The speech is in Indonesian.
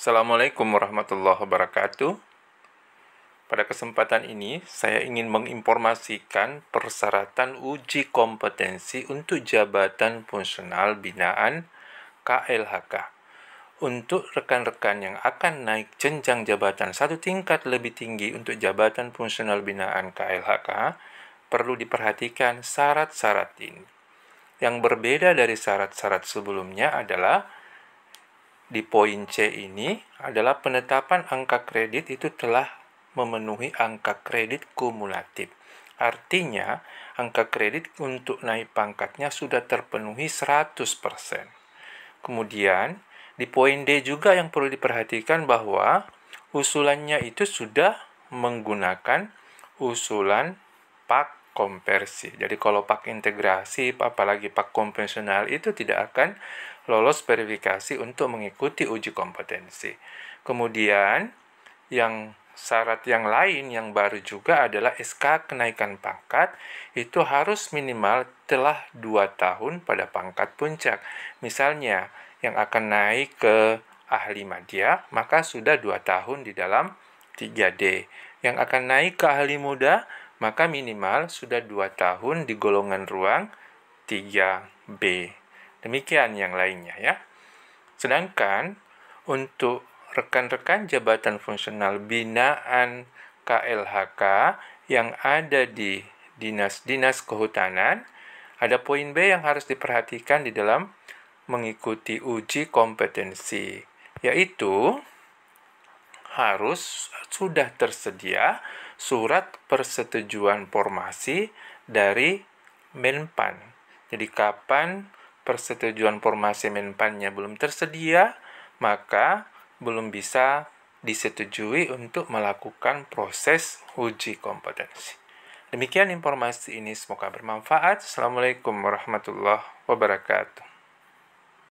Assalamualaikum warahmatullahi wabarakatuh. Pada kesempatan ini, saya ingin menginformasikan persyaratan uji kompetensi untuk jabatan fungsional binaan KLHK. Untuk rekan-rekan yang akan naik jenjang jabatan satu tingkat lebih tinggi untuk jabatan fungsional binaan KLHK, perlu diperhatikan syarat-syarat ini. Yang berbeda dari syarat-syarat sebelumnya adalah di poin C ini adalah penetapan angka kredit itu telah memenuhi angka kredit kumulatif. Artinya, angka kredit untuk naik pangkatnya sudah terpenuhi 100%. Kemudian, di poin D juga yang perlu diperhatikan bahwa usulannya itu sudah menggunakan usulan pak konversi. Jadi kalau pak integrasi, apalagi pak konvensional itu tidak akan lolos verifikasi untuk mengikuti uji kompetensi. Kemudian yang syarat yang lain yang baru juga adalah SK kenaikan pangkat itu harus minimal telah 2 tahun pada pangkat puncak. Misalnya yang akan naik ke ahli media maka sudah 2 tahun di dalam 3D. Yang akan naik ke ahli muda maka minimal sudah 2 tahun di golongan ruang 3B. Demikian yang lainnya ya. Sedangkan untuk rekan-rekan jabatan fungsional binaan KLHK yang ada di dinas-dinas kehutanan, ada poin B yang harus diperhatikan di dalam mengikuti uji kompetensi, yaitu harus sudah tersedia surat persetujuan formasi dari Menpan. Jadi kapan persetujuan formasi Menpannya belum tersedia, maka belum bisa disetujui untuk melakukan proses uji kompetensi. Demikian informasi ini semoga bermanfaat. Assalamualaikum warahmatullahi wabarakatuh.